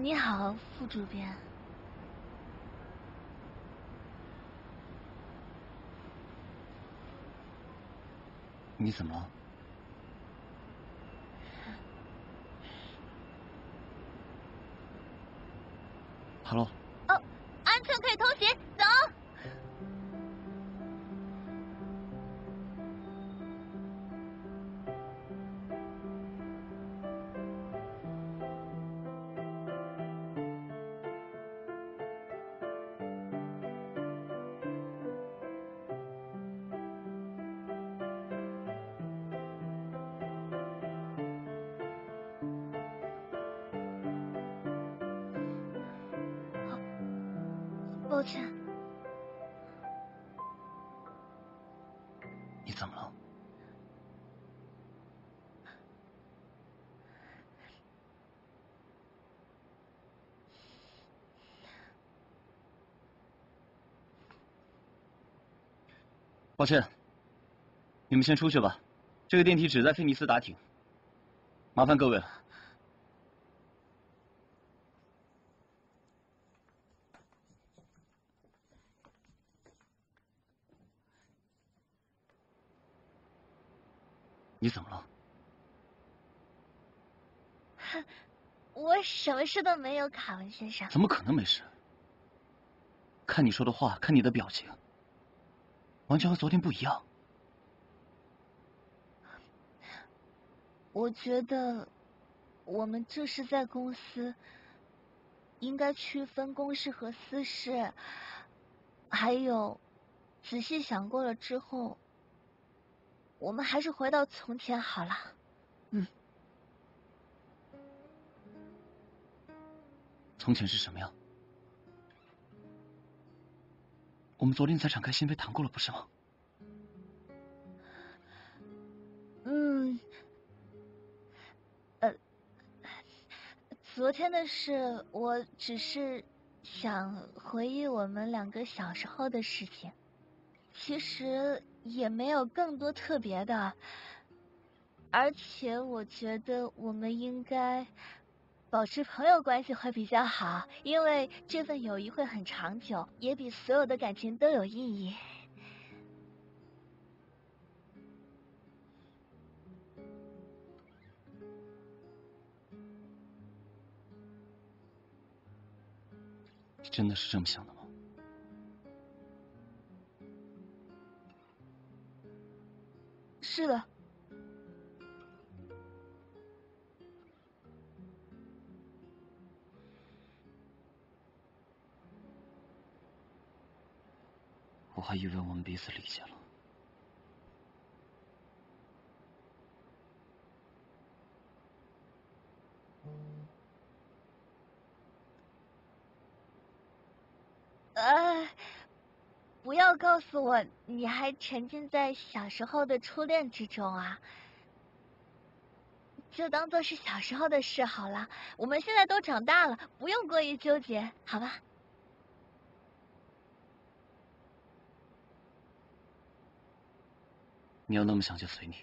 你好，副主编。你怎么了？哈抱歉，你怎么了？抱歉，你们先出去吧，这个电梯只在菲尼斯打停，麻烦各位了。你怎么了？哼，我什么事都没有，卡文先生。怎么可能没事？看你说的话，看你的表情，完全和昨天不一样。我觉得我们这是在公司，应该区分公事和私事。还有，仔细想过了之后。我们还是回到从前好了。嗯。从前是什么样？我们昨天才敞开心扉谈过了，不是吗？嗯。呃，昨天的事，我只是想回忆我们两个小时候的事情。其实。也没有更多特别的，而且我觉得我们应该保持朋友关系会比较好，因为这份友谊会很长久，也比所有的感情都有意义。真的是这么想的吗？是的，我还以为我们彼此理解了。呃。不要告诉我你还沉浸在小时候的初恋之中啊！就当做是小时候的事好了。我们现在都长大了，不用过于纠结，好吧？你要那么想就随你。